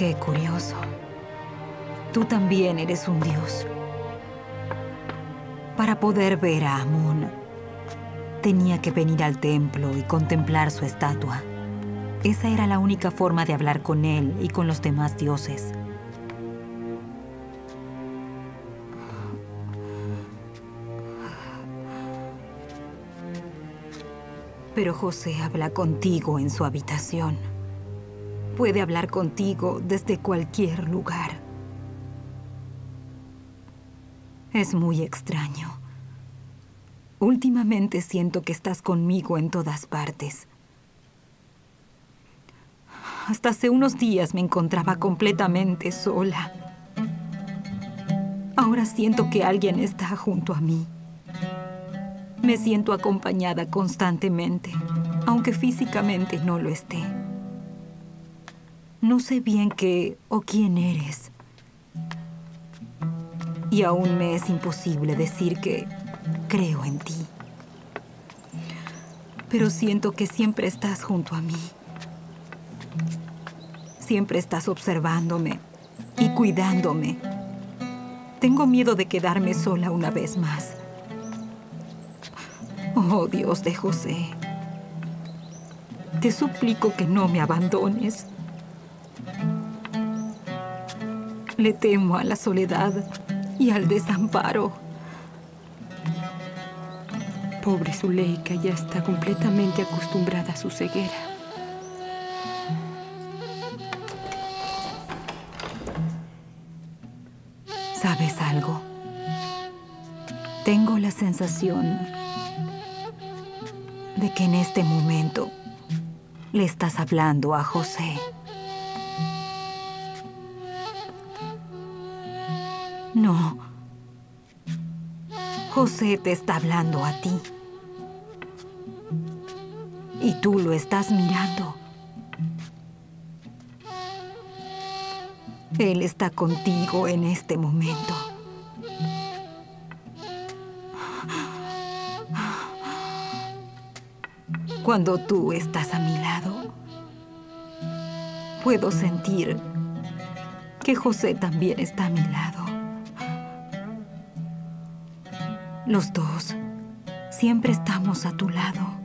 Qué curioso. Tú también eres un dios. Para poder ver a Amon, tenía que venir al templo y contemplar su estatua. Esa era la única forma de hablar con él y con los demás dioses. Pero José habla contigo en su habitación. Puede hablar contigo desde cualquier lugar. Es muy extraño. Últimamente siento que estás conmigo en todas partes. Hasta hace unos días me encontraba completamente sola. Ahora siento que alguien está junto a mí. Me siento acompañada constantemente, aunque físicamente no lo esté. No sé bien qué o quién eres. Y aún me es imposible decir que creo en ti. Pero siento que siempre estás junto a mí. Siempre estás observándome y cuidándome. Tengo miedo de quedarme sola una vez más. Oh Dios de José, te suplico que no me abandones. Le temo a la soledad y al desamparo. Pobre Zuleika ya está completamente acostumbrada a su ceguera. ¿Sabes algo? Tengo la sensación de que en este momento le estás hablando a José. No. José te está hablando a ti. Y tú lo estás mirando. Él está contigo en este momento. Cuando tú estás a mi lado, puedo sentir que José también está a mi lado. Los dos siempre estamos a tu lado.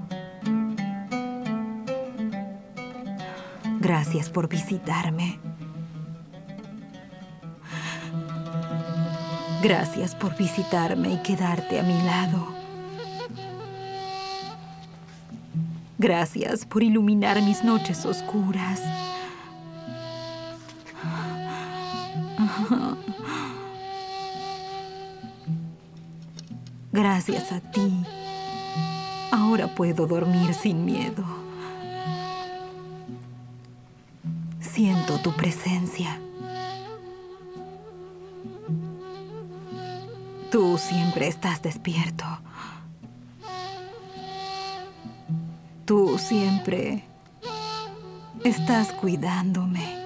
Gracias por visitarme. Gracias por visitarme y quedarte a mi lado. Gracias por iluminar mis noches oscuras. Gracias a ti. Ahora puedo dormir sin miedo. Siento tu presencia. Tú siempre estás despierto. Tú siempre estás cuidándome.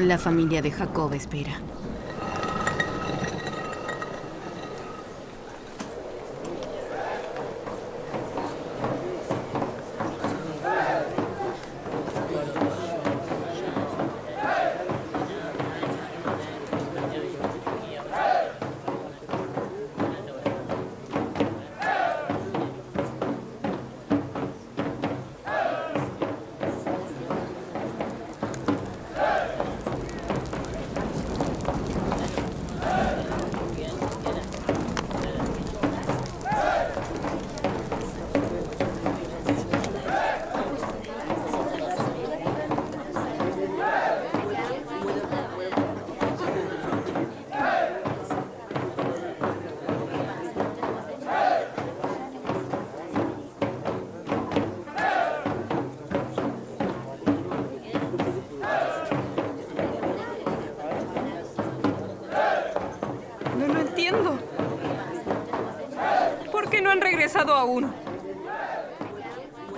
La familia de Jacob espera.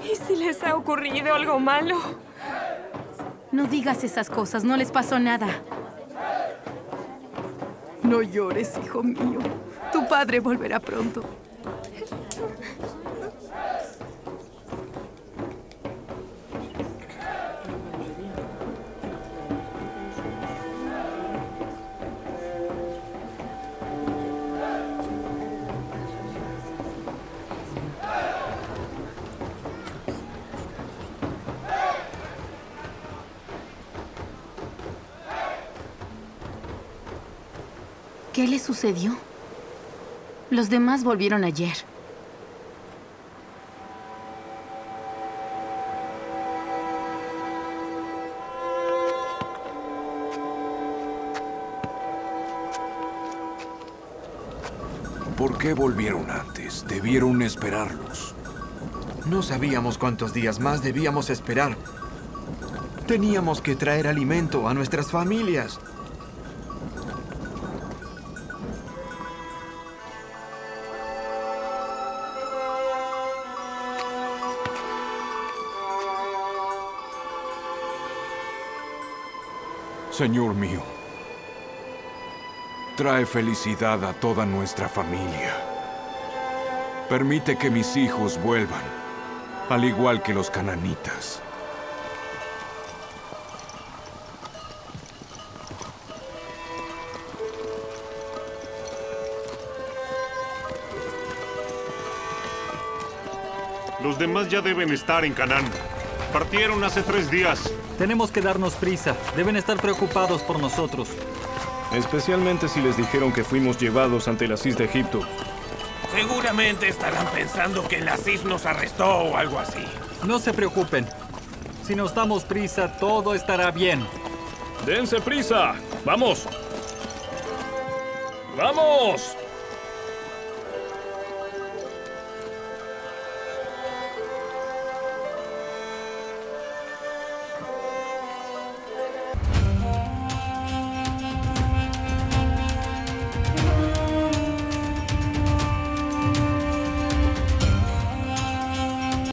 ¿Y si les ha ocurrido algo malo? No digas esas cosas, no les pasó nada. No llores, hijo mío. Tu padre volverá pronto. ¿Qué le sucedió? Los demás volvieron ayer. ¿Por qué volvieron antes? Debieron esperarlos. No sabíamos cuántos días más debíamos esperar. Teníamos que traer alimento a nuestras familias. Señor mío, trae felicidad a toda nuestra familia. Permite que mis hijos vuelvan, al igual que los cananitas. Los demás ya deben estar en Canaán. Partieron hace tres días. Tenemos que darnos prisa. Deben estar preocupados por nosotros. Especialmente si les dijeron que fuimos llevados ante la CIS de Egipto. Seguramente estarán pensando que la CIS nos arrestó o algo así. No se preocupen. Si nos damos prisa, todo estará bien. ¡Dense prisa! ¡Vamos! ¡Vamos!